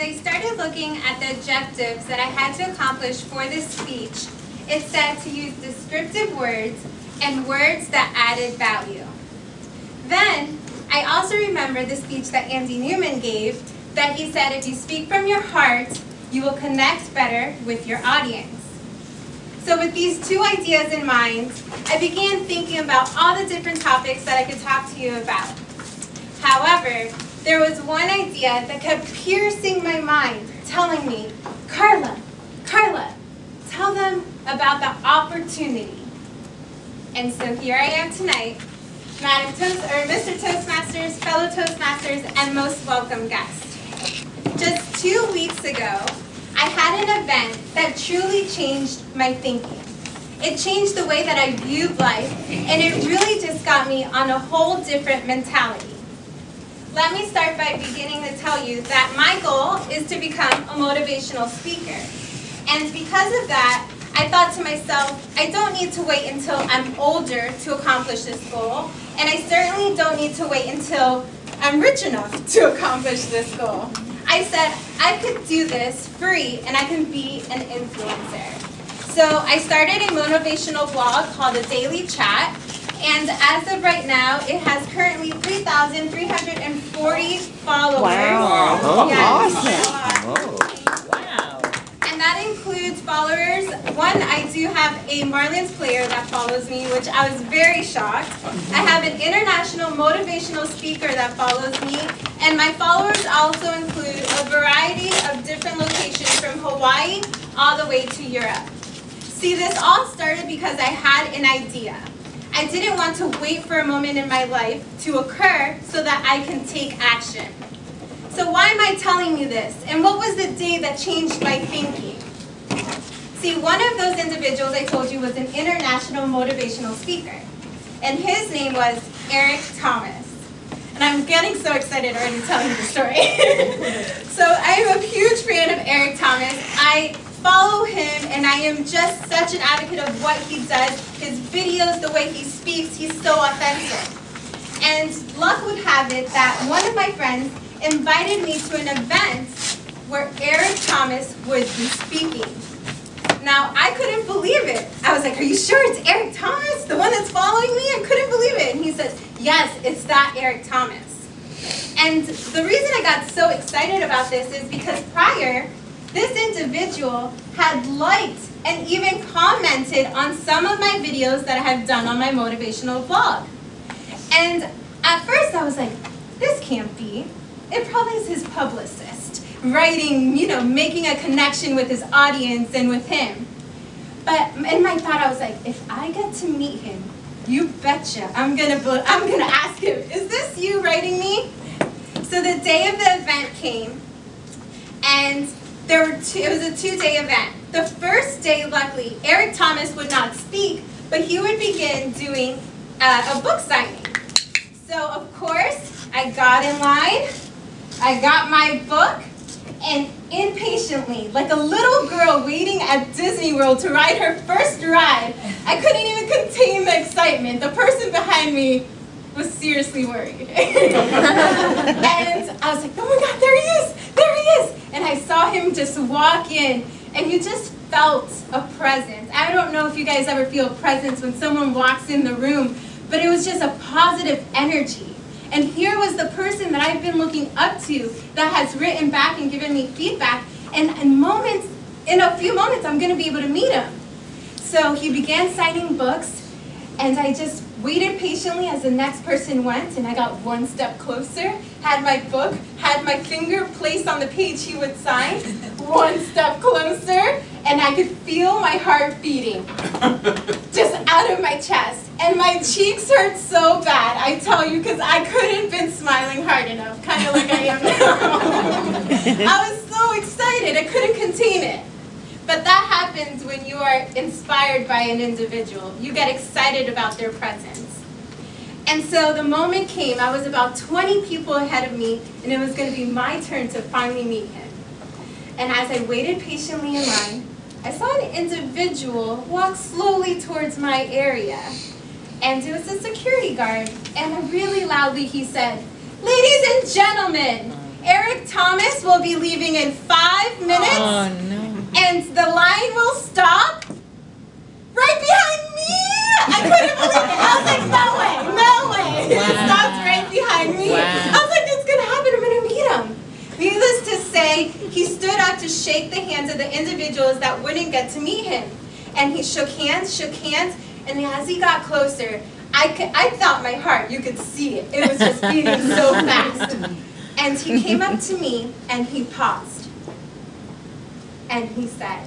I started looking at the objectives that I had to accomplish for this speech, it said to use descriptive words and words that added value. Then, I also remember the speech that Andy Newman gave that he said if you speak from your heart, you will connect better with your audience. So with these two ideas in mind, I began thinking about all the different topics that I could talk to you about. However, there was one idea that kept piercing my mind, telling me, Carla, Carla, tell them about the opportunity. And so here I am tonight, Madam Toast, or Mr. Toastmasters, fellow Toastmasters, and most welcome guests. Just two weeks ago, I had an event that truly changed my thinking. It changed the way that I viewed life, and it really just got me on a whole different mentality. Let me start by beginning to tell you that my goal is to become a motivational speaker. And because of that, I thought to myself, I don't need to wait until I'm older to accomplish this goal, and I certainly don't need to wait until I'm rich enough to accomplish this goal. I said I could do this free and I can be an influencer. So I started a motivational blog called The Daily Chat. And as of right now, it has currently 3,340 followers. Wow. Oh, awesome. And that includes followers. One, I do have a Marlins player that follows me, which I was very shocked. I have an international motivational speaker that follows me. And my followers also include a variety of different locations from Hawaii all the way to Europe. See, this all started because I had an idea. I didn't want to wait for a moment in my life to occur so that I can take action. So why am I telling you this? And what was the day that changed my thinking? See, one of those individuals I told you was an international motivational speaker. And his name was Eric Thomas. And I'm getting so excited already telling you the story. so I am a huge fan of Eric Thomas. I follow him and I am just such an advocate of what he does. His videos, the way he speaks, he's so authentic. And luck would have it that one of my friends invited me to an event where Eric Thomas would be speaking. Now, I couldn't believe it. I was like, are you sure it's Eric Thomas, the one that's following me? I couldn't believe it. And he says, yes, it's that Eric Thomas. And the reason I got so excited about this is because prior, this individual had liked and even commented on some of my videos that I have done on my motivational blog. And at first I was like, this can't be. It probably is his publicist, writing, you know, making a connection with his audience and with him. But in my thought, I was like, if I get to meet him, you betcha, I'm gonna, I'm gonna ask him, is this you writing me? So the day of the event came, and there were two, it was a two-day event. The first day, luckily, Eric Thomas would not speak, but he would begin doing uh, a book signing. So of course, I got in line, I got my book, and impatiently, like a little girl waiting at Disney World to ride her first ride, I couldn't even contain the excitement. The person behind me was seriously worried. and I was like, oh my God, there he is, there he is. And I saw him just walk in, and you just felt a presence. I don't know if you guys ever feel a presence when someone walks in the room, but it was just a positive energy. And here was the person that I've been looking up to that has written back and given me feedback. And in moments, in a few moments, I'm going to be able to meet him. So he began signing books, and I just waited patiently as the next person went, and I got one step closer, had my book, had my finger placed on the page he would sign, one step closer, and I could feel my heart beating just out of my chest. And my cheeks hurt so bad, I tell you, because I couldn't been smiling hard enough, kind of like I am now. I was so excited, I couldn't contain it. But that happens when you are inspired by an individual. You get excited about their presence. And so the moment came, I was about 20 people ahead of me, and it was going to be my turn to finally meet him. And as I waited patiently in line, I saw an individual walk slowly towards my area and it was a security guard. And really loudly he said, Ladies and gentlemen, Eric Thomas will be leaving in five minutes. Oh no. And the line will stop right behind me. I couldn't believe it. I was like, no way, no way. It Wow. stopped right behind me. Wow. I was like, it's gonna happen. I'm gonna meet him. Needless to say, he stood up to shake the hands of the individuals that wouldn't get to meet him. And he shook hands, shook hands, and as he got closer, I, could, I felt my heart. You could see it. It was just beating so fast. And he came up to me and he paused. And he said,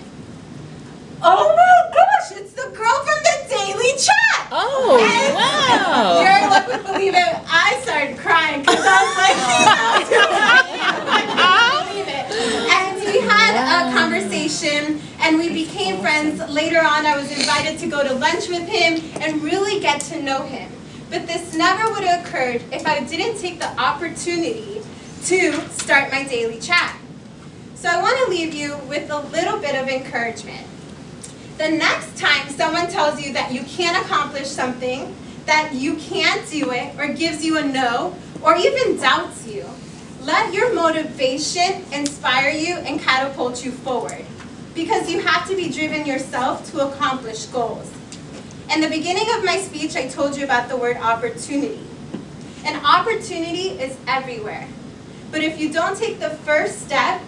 Oh my gosh, it's the girl from the Daily Chat! Oh And wow. Your luck would believe it. I started crying because I was like, he knows who I couldn't believe it. And we had a conversation and we became friends. Later on, I was invited to go to lunch with him and really get to know him. But this never would have occurred if I didn't take the opportunity to start my daily chat. So I want to leave you with a little bit of encouragement. The next time someone tells you that you can't accomplish something, that you can't do it, or gives you a no, or even doubts you, let your motivation inspire you and catapult you forward. Because you have to be driven yourself to accomplish goals. In the beginning of my speech, I told you about the word opportunity. And opportunity is everywhere. But if you don't take the first step,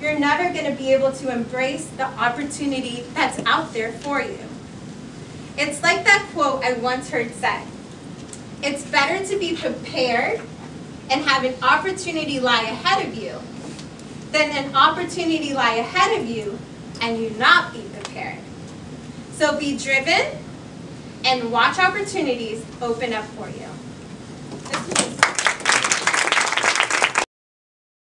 you're never going to be able to embrace the opportunity that's out there for you. It's like that quote I once heard said It's better to be prepared and have an opportunity lie ahead of you than an opportunity lie ahead of you and you not be prepared. So be driven and watch opportunities open up for you.